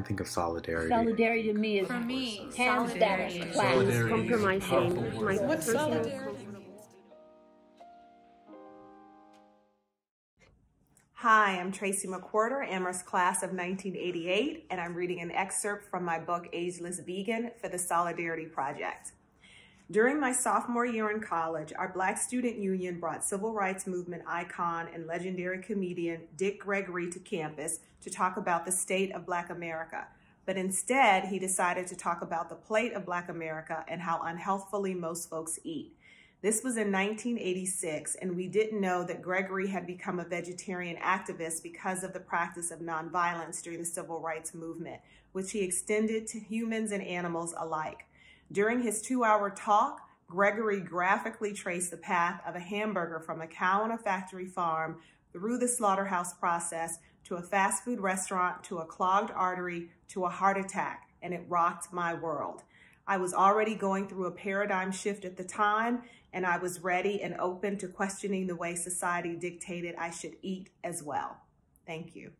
I think of solidarity. Solidarity to me is For me, hands down solidarity. class. Solidarity come from my is a powerful shame. word. My What's personal solidarity? Hi, I'm Trayce McQuirter, Amherst class of 1988, and I'm reading an excerpt from my book Ageless Vegan for the Solidarity Project. During my sophomore year in college, our Black Student Union brought civil rights movement icon and legendary comedian Dick Gregory to campus to talk about the state of Black America. But instead, he decided to talk about the plate of Black America and how unhealthfully most folks eat. This was in 1986, and we didn't know that Gregory had become a vegetarian activist because of the practice of nonviolence during the civil rights movement, which he extended to humans and animals alike. During his two hour talk, Gregory graphically traced the path of a hamburger from a cow on a factory farm through the slaughterhouse process to a fast food restaurant to a clogged artery to a heart attack, and it rocked my world. I was already going through a paradigm shift at the time, and I was ready and open to questioning the way society dictated I should eat as well. Thank you.